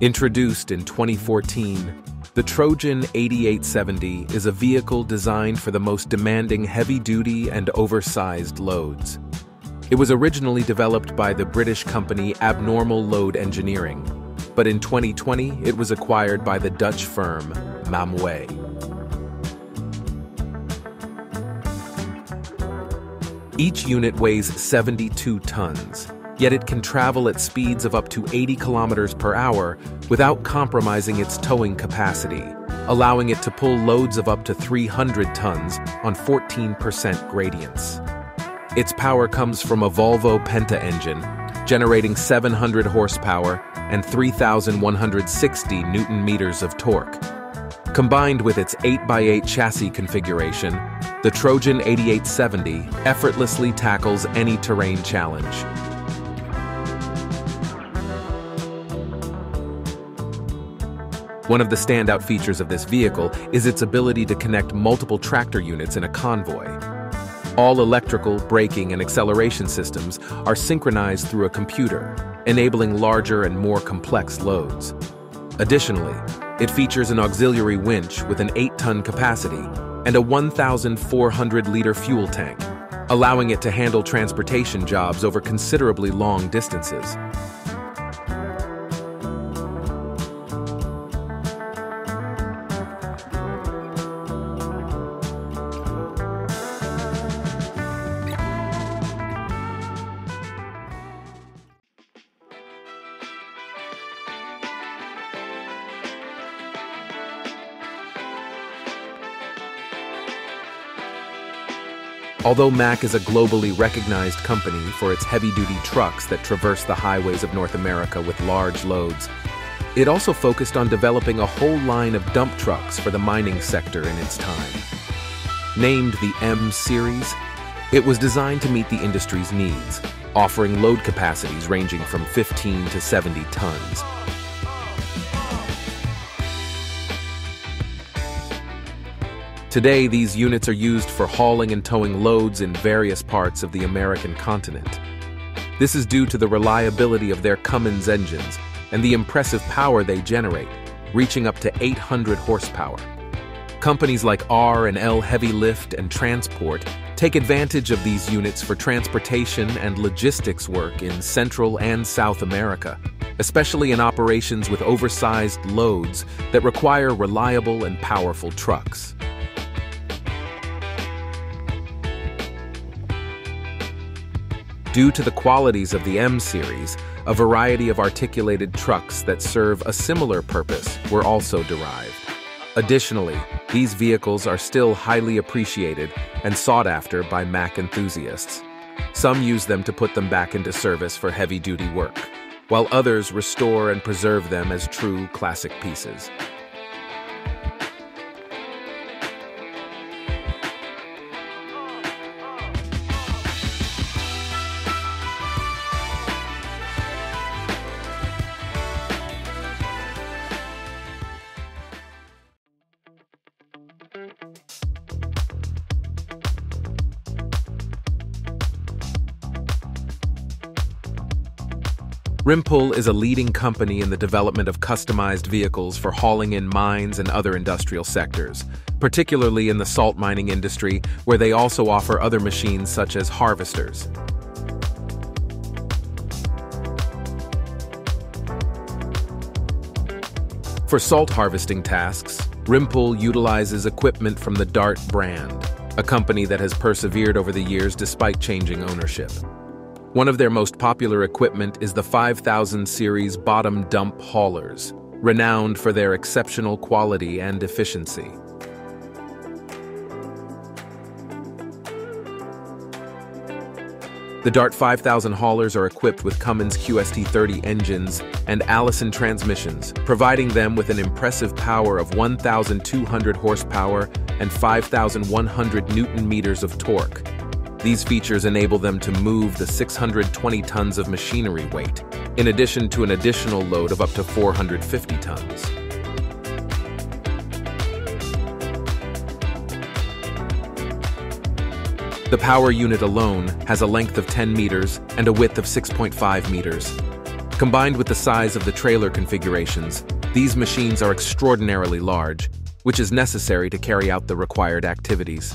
Introduced in 2014, the Trojan 8870 is a vehicle designed for the most demanding heavy-duty and oversized loads. It was originally developed by the British company Abnormal Load Engineering, but in 2020 it was acquired by the Dutch firm Mammoet. Each unit weighs 72 tons, yet it can travel at speeds of up to 80 kilometers per hour without compromising its towing capacity, allowing it to pull loads of up to 300 tons on 14% gradients. Its power comes from a Volvo Penta engine, generating 700 horsepower and 3,160 newton meters of torque. Combined with its 8x8 chassis configuration, the Trojan 8870 effortlessly tackles any terrain challenge. One of the standout features of this vehicle is its ability to connect multiple tractor units in a convoy. All electrical, braking, and acceleration systems are synchronized through a computer, enabling larger and more complex loads. Additionally, it features an auxiliary winch with an 8-ton capacity and a 1,400-liter fuel tank, allowing it to handle transportation jobs over considerably long distances. Although Mack is a globally recognized company for its heavy-duty trucks that traverse the highways of North America with large loads, it also focused on developing a whole line of dump trucks for the mining sector in its time. Named the M Series, it was designed to meet the industry's needs, offering load capacities ranging from 15 to 70 tons. Today, these units are used for hauling and towing loads in various parts of the American continent. This is due to the reliability of their Cummins engines and the impressive power they generate, reaching up to 800 horsepower. Companies like R and L Heavy Lift and Transport take advantage of these units for transportation and logistics work in Central and South America, especially in operations with oversized loads that require reliable and powerful trucks. Due to the qualities of the M series, a variety of articulated trucks that serve a similar purpose were also derived. Additionally, these vehicles are still highly appreciated and sought after by Mack enthusiasts. Some use them to put them back into service for heavy-duty work, while others restore and preserve them as true classic pieces. Rimpull is a leading company in the development of customized vehicles for hauling in mines and other industrial sectors, particularly in the salt mining industry, where they also offer other machines such as harvesters. For salt harvesting tasks, Rimpull utilizes equipment from the Dart brand, a company that has persevered over the years despite changing ownership. One of their most popular equipment is the 5000 series bottom dump haulers, renowned for their exceptional quality and efficiency. The Dart 5000 haulers are equipped with Cummins QST30 engines and Allison transmissions, providing them with an impressive power of 1,200 horsepower and 5,100 newton meters of torque. These features enable them to move the 620 tons of machinery weight, in addition to an additional load of up to 450 tons. The power unit alone has a length of 10 meters and a width of 6.5 meters. Combined with the size of the trailer configurations, these machines are extraordinarily large, which is necessary to carry out the required activities.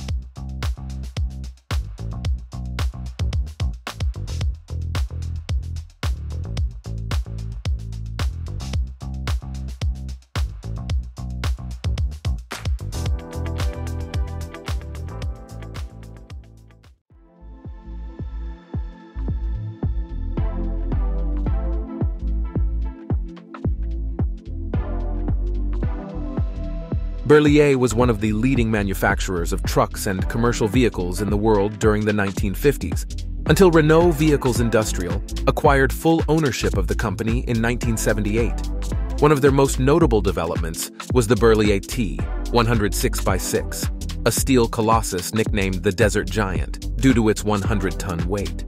Berliet was one of the leading manufacturers of trucks and commercial vehicles in the world during the 1950s, until Renault Vehicles Industrial acquired full ownership of the company in 1978. One of their most notable developments was the Berliet T 106x6, a steel colossus nicknamed the Desert Giant due to its 100 ton weight.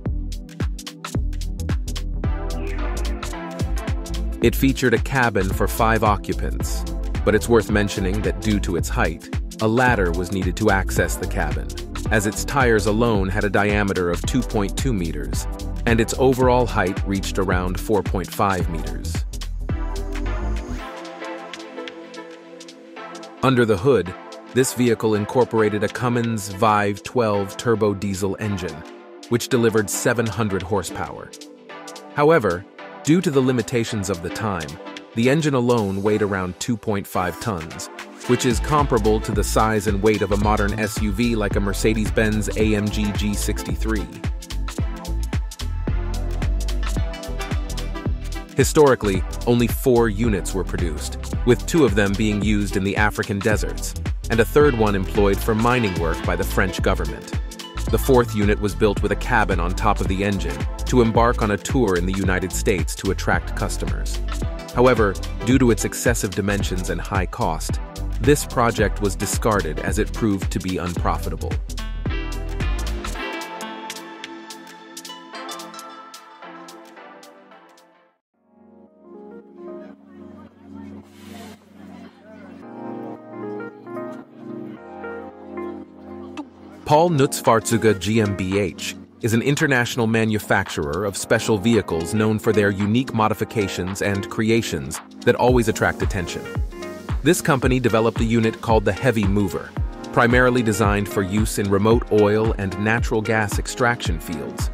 It featured a cabin for five occupants, but it's worth mentioning that due to its height, a ladder was needed to access the cabin, as its tires alone had a diameter of 2.2 meters, and its overall height reached around 4.5 meters. Under the hood, this vehicle incorporated a Cummins Vive 12 turbo diesel engine, which delivered 700 horsepower. However, due to the limitations of the time, the engine alone weighed around 2.5 tons, which is comparable to the size and weight of a modern SUV like a Mercedes-Benz AMG G63. Historically, only four units were produced, with two of them being used in the African deserts, and a third one employed for mining work by the French government. The fourth unit was built with a cabin on top of the engine to embark on a tour in the United States to attract customers. However, due to its excessive dimensions and high cost, this project was discarded as it proved to be unprofitable. Paul Nutzfahrzeuge GmbH is an international manufacturer of special vehicles known for their unique modifications and creations that always attract attention. This company developed a unit called the Heavy Mover, primarily designed for use in remote oil and natural gas extraction fields,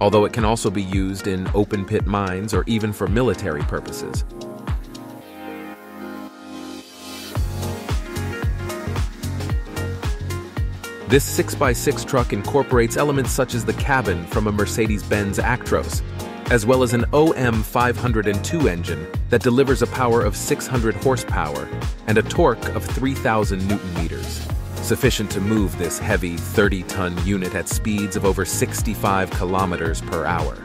although it can also be used in open pit mines or even for military purposes. This 6x6 truck incorporates elements such as the cabin from a Mercedes-Benz Actros, as well as an OM 502 engine that delivers a power of 600 horsepower and a torque of 3,000 newton meters, sufficient to move this heavy 30-ton unit at speeds of over 65 kilometers per hour.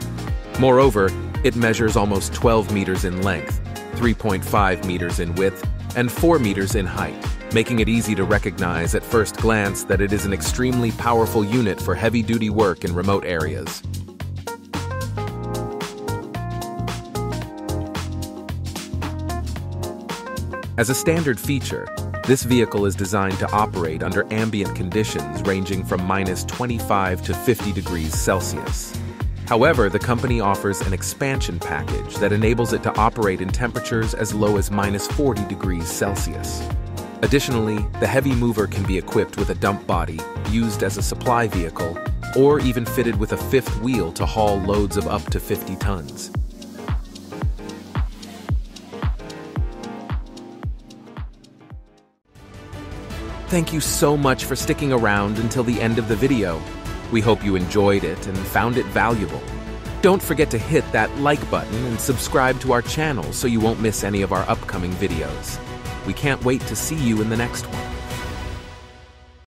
Moreover, it measures almost 12 meters in length, 3.5 meters in width, and 4 meters in height making it easy to recognize at first glance that it is an extremely powerful unit for heavy-duty work in remote areas. As a standard feature, this vehicle is designed to operate under ambient conditions ranging from minus 25 to 50 degrees Celsius. However, the company offers an expansion package that enables it to operate in temperatures as low as minus 40 degrees Celsius. Additionally, the heavy mover can be equipped with a dump body, used as a supply vehicle, or even fitted with a fifth wheel to haul loads of up to 50 tons. Thank you so much for sticking around until the end of the video. We hope you enjoyed it and found it valuable. Don't forget to hit that like button and subscribe to our channel so you won't miss any of our upcoming videos. We can't wait to see you in the next one.